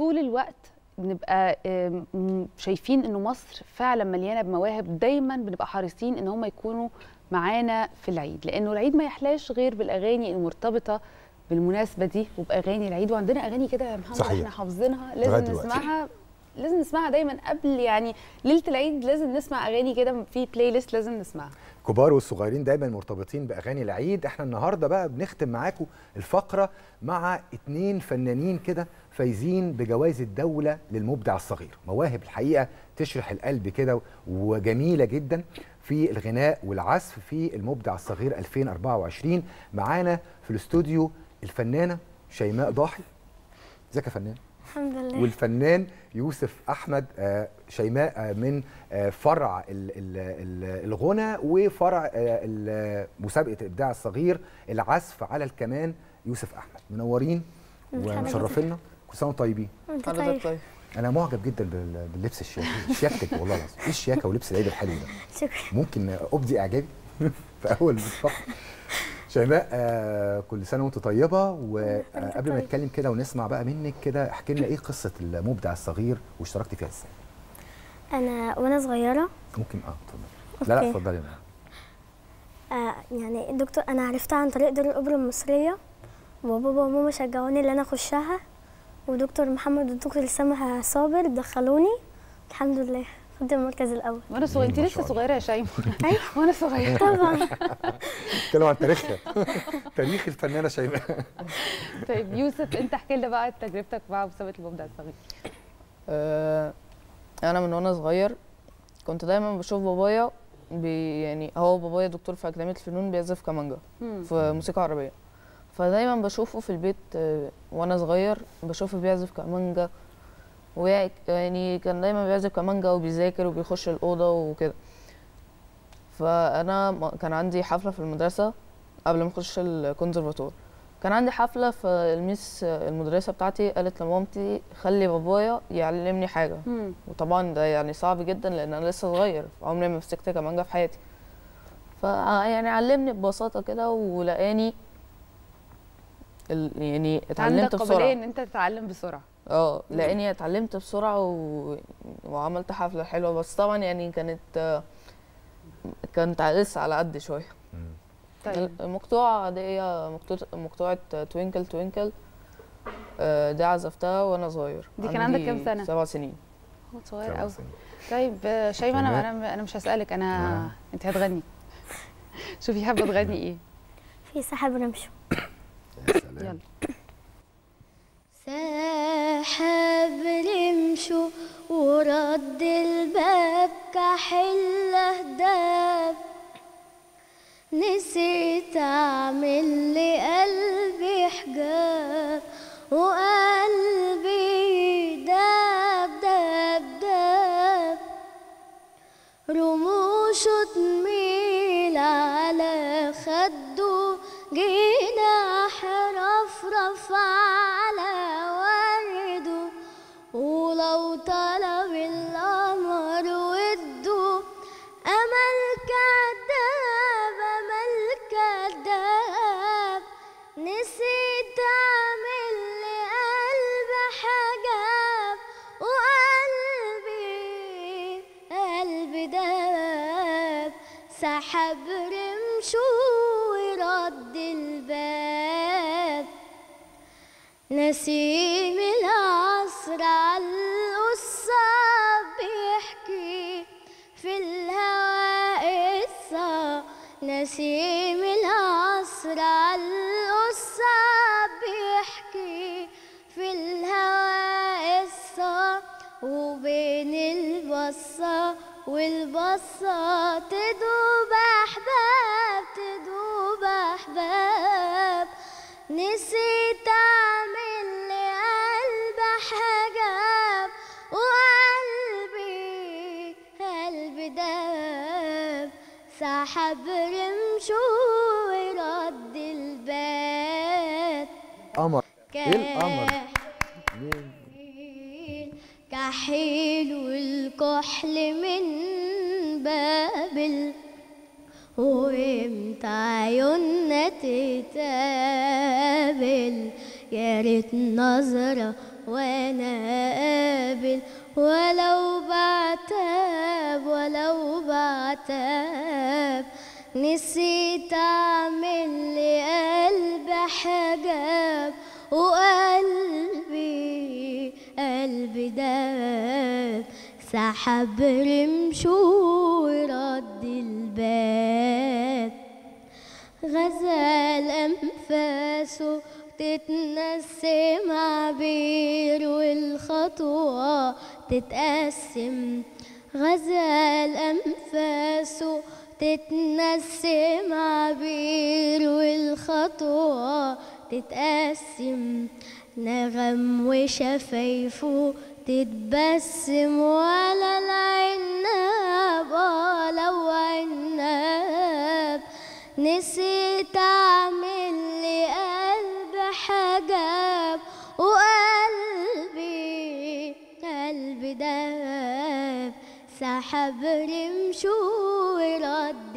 طول الوقت بنبقى شايفين إنه مصر فعلا مليانة بمواهب دايما بنبقى حريصين إن هم يكونوا معانا في العيد لأنه العيد ما يحلاش غير بالأغاني المرتبطة بالمناسبة دي وبأغاني العيد وعندنا أغاني كده يا محمد صحيح. إحنا حافظينها لازم. نسمعها لازم نسمعها دايما قبل يعني ليلة العيد لازم نسمع أغاني كده في بلاي ليست لازم نسمعها كبار والصغيرين دايما مرتبطين بأغاني العيد. إحنا النهارده بقى بنختم معاكم الفقرة مع اتنين فنانين كده فايزين بجوائز الدولة للمبدع الصغير. مواهب الحقيقة تشرح القلب كده وجميلة جدا في الغناء والعزف في المبدع الصغير 2024 معانا في الاستوديو الفنانة شيماء ضاحي. إزيك يا فنان الحمد لله. والفنان يوسف أحمد آه، شيماء آه، من آه، فرع ال- ال- ال- الغنى وفرع مسابقة الابداع الصغير العزف على الكمان يوسف أحمد. منورين ومشرفينا كل سنة وأنتم طيبين. طيب. طيب. أنا معجب جدا بال- باللبس الشياكه شياكتك والله العظيم. إيه الشياكة ولبس العيد الحلو ده؟ شكرا. ممكن أبدي إعجابي؟ في أول الفقره شيماء آه كل سنة وأنت طيبة وقبل ما. نتكلم كده ونسمع بقى منك كده احكي لنا إيه قصة المبدع الصغير واشتركتي فيها إزاي؟ أنا وأنا صغيرة. ممكن آه اتفضلي لا لا. اتفضلي. آه يعني الدكتور أنا عرفتها عن طريق دار الاوبرا المصرية. وبابا وماما شجعوني إن أنا أخشها. ودكتور محمد والدكتور سامح صابر دخلوني. الحمد لله. خدت المركز الأول. وأنا صغيرة. انت لسه. صغيرة يا شيماء؟ أيوة. وأنا صغيرة. طبعا. نتكلم عن تاريخها. تاريخ الفنانة شيماء. طيب يوسف أنت احكي لنا بقى تجربتك مع مسابقة المبدع الصغير آه أنا من وأنا صغير كنت دايما بشوف بابايا بي يعني هو بابايا دكتور في أكاديمية الفنون بيعزف كمانجا. في موسيقى عربية. فدايما بشوفه في البيت آه، وأنا صغير بشوفه بيعزف كمانجا ويعني كان دايما بيعزف كمانجا وبيذاكر وبيخش الأوضة وكده. فأنا كان عندي حفلة في المدرسة قبل ما أخش الكونسرفاتور. كان عندي حفلة فالميس المدرسة بتاعتي قالت لمامتي خلي بابايا يعلمني حاجة. مم. وطبعا ده يعني صعب جدا لأن أنا لسه صغير عمري ما مسكت كمانجا في حياتي. ف يعني علمني ببساطة كده ولقاني ال- يعني عندك اتعلمت قابلية بسرعة. إن أنت تتعلم بسرعة. آه لاني اتعلمت بسرعة و... وعملت حفلة حلوة بس طبعا يعني كانت آه، كانت لسه على قد شوية. طيب. المقطوعة عادية مقطوعه مقطوعة توينكل توينكل دي عزفتها وأنا صغير. دي كان عندك كام سنة؟ سبع سنين. صغير قوي. طيب آه، شيماء أنا. أنا أنا مش هسألك أنا آه. أنت هتغني. شوفي حابة تغني إيه؟ في سحاب رمشو. يا سلام. سحاب رمشو ورد الباب كحل هداب نسيت أعمل نسيم العصر على القصة بيحكي في الهواء قصة. نسيم العصر على القصة بيحكي في الهواء قصة. وبين البصة والبصة تدوب أحباب تدوب أحباب. نسيت إيه القمر؟ كحيل والكحل من بابل وامتى عيوننا تتقابل يا ريت نظرة وأنا قابل ولو بعتاب ولو بعتاب نسيت اعمل لقلب حجاب. وقلبي قلبي داب سحب رمشه ورد الباب. غزال أنفاسه تتنسم عبير والخطوة تتقسم. غزال أنفاسه تتنسم عبير والخطوة تتقسم. نغم وشفايفه تتبسم. ولا العناب لو عناب نسيت أعمل لقلب حجاب. وقلبي قلبي داب. سحب رمشه ورد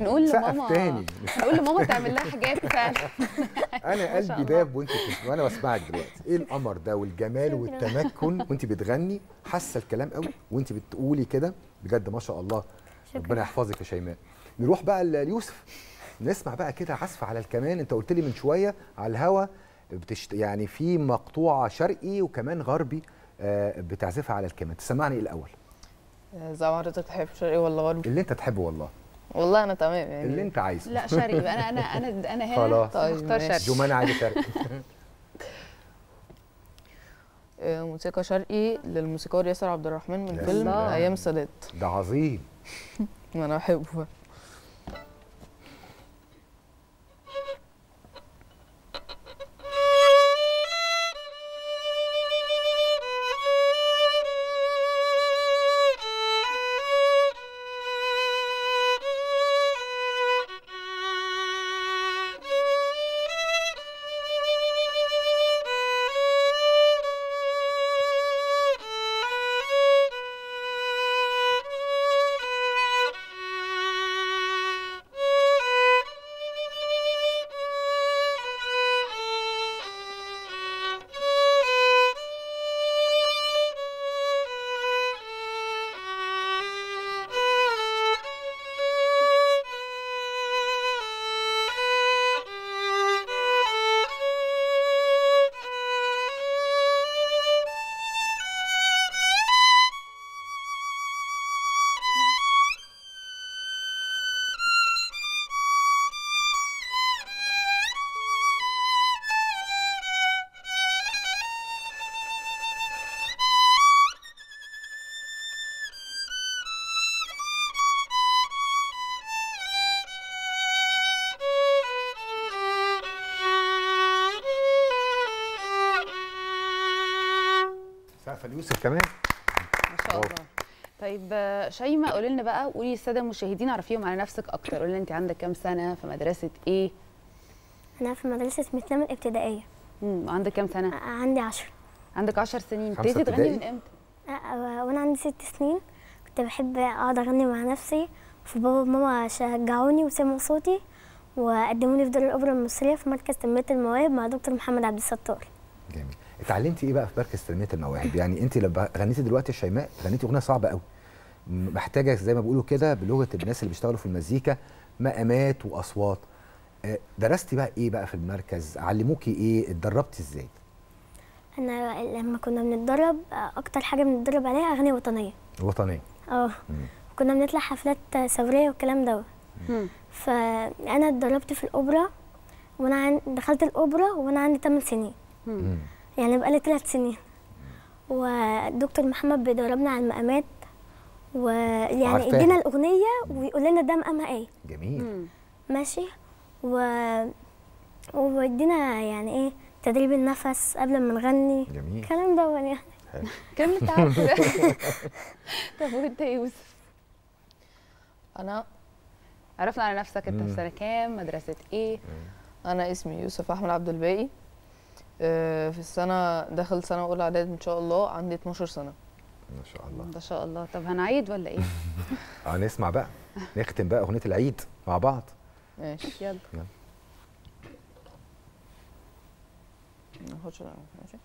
نقول سقف لماما تاني. نقول لماما تعمل لها حاجات فعلا. أنا قلبي. داب وأنت وأنا بسمعك دلوقتي. إيه القمر ده والجمال والتمكن وأنت بتغني؟ حاسة الكلام قوي وأنت بتقولي كده. بجد ما شاء الله. ربنا يحفظك يا شيماء. نروح بقى ليوسف. نسمع بقى كده عزف على الكمان. أنت قلت لي من شوية على الهوا بتشت... يعني في مقطوعة شرقي وكمان غربي آه بتعزفها على الكمان. تسمعني إيه الأول؟ زي ما حضرتك تحب شرقي ولا غربي؟ اللي أنت تحبه والله. والله أنا تمام يعني. اللي أنت عايزه. لا شرقي. أنا أنا أنا أنا هنا خلاص. طيب، اختار. شرقي. جمانة عادي شرقي آه، موسيقى شرقي للموسيقار ياسر عبد الرحمن من فيلم. أيام السادات ده عظيم. أنا بحبه. سقف ليوسف كمان. ما شاء الله. طيب شيماء قولي لنا بقى قولي للسادة المشاهدين عرفيهم على نفسك أكتر. قولي لنا أنت عندك كام سنة؟ في مدرسة إيه؟ أنا في مدرسة مثلام الابتدائية. امم عندك كام سنة؟ عندي عشر. عندك 10 سنين. ابتديتي تغني؟ من إمتى؟ وأنا عندي ست سنين. كنت بحب أقعد أغني مع نفسي. فبابا وماما شجعوني وسمعوا صوتي وقدموني في دار الأوبرا المصرية في مركز تنمية المواهب مع دكتور محمد عبد الستار. جميل. اتعلمتي إيه بقى في مركز تنميه المواهب؟ يعني انت لما غنيتي دلوقتي شيماء غنيتي اغنية صعبة قوي. محتاجة زي ما بيقولوا كده بلغة الناس اللي بيشتغلوا في المزيكا مقامات وأصوات. آه، درستي بقى إيه بقى في المركز؟ علموكي إيه؟ اتدربتي إزاي؟ أنا لما كنا بنتدرب أكتر حاجة بنتدرب عليها أغاني وطنية. وطنية. آه. كنا بنطلع حفلات ثورية والكلام دوت. فانا اتدربت في الأوبرا وأنا عن... دخلت الأوبرا وأنا عندي 8 سنين. مم. يعني بقالي 3 سنين. والدكتور محمد بيدربنا على المقامات ويعني. يدينا الأغنية ويقول لنا ده مقامها إيه. جميل. مم. ماشي. و ويدينا يعني إيه تدريب النفس قبل ما نغني. جميل. الكلام ده يعني. الكلام اللي انت عارفه ده طب وانت يا يوسف؟ أنا عرفنا على نفسك أنت. في سنة كام مدرسة إيه؟ أنا اسمي يوسف أحمد عبد الباقي. في السنة داخل سنة أولى اعداد إن شاء الله عندي 12 سنة. ما شاء الله. ما شاء الله. طب هنعيد ولا إيه؟ آه نسمع بقى. نختم بقى أغنية العيد مع بعض. ماشي. يلا. ناخدش ماشي.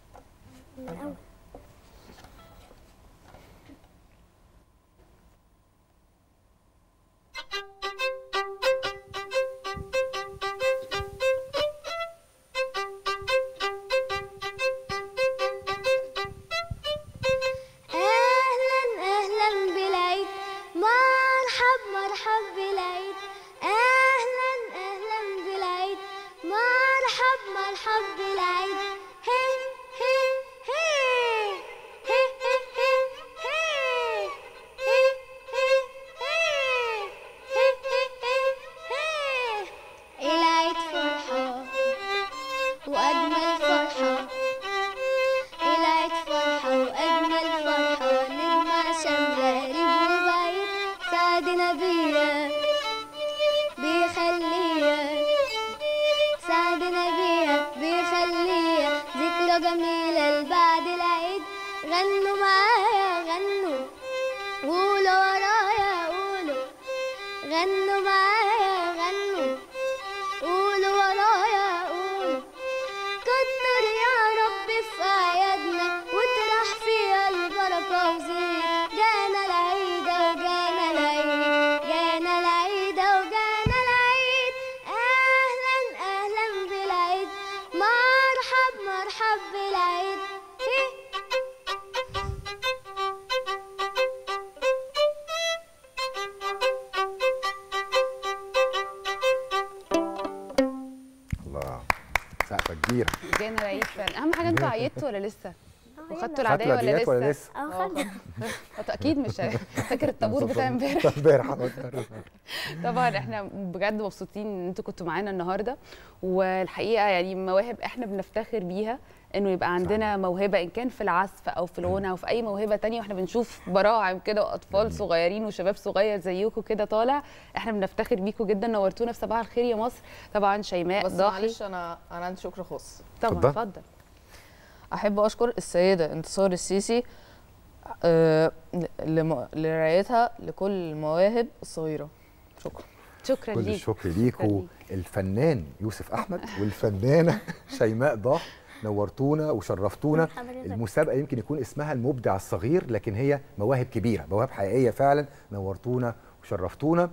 بالعيد هي. الله سقفه كبيرة. جانا العيد فعلا. أهم حاجة أنتوا عيدتوا ولا لسه؟ وخدتوا خدتوا العادية ولا لسه ولا لسه؟ آه خد خدت. أكيد مش فاكر الطابور بتاع امبارح. امبارح طبعا إحنا بجد مبسوطين إن أنتوا كنتوا معانا النهارده. والحقيقة يعني مواهب إحنا بنفتخر بيها إنه يبقى عندنا موهبة إن كان في العزف أو في الغنى أو في أي موهبة تانية وإحنا بنشوف براعم كده وأطفال صغيرين وشباب صغير زيكم كده طالع إحنا بنفتخر بيكم جدا. نورتونا في صباح الخير يا مصر. طبعا شيماء بس معلش أنا أنا عندي شكر خاص. طبعا اتفضل. أحب أشكر السيدة انتصار السيسي آه، لرعايتها لكل المواهب الصغيرة. شكرا. شكرا كل ليك. الشكر شكراً ليكوا ليك. الفنان يوسف أحمد والفنانة شيماء ضاح نورتونا وشرفتونا. المسابقة يمكن يكون اسمها المبدع الصغير لكن هي مواهب كبيرة مواهب حقيقية فعلا. نورتونا وشرفتونا.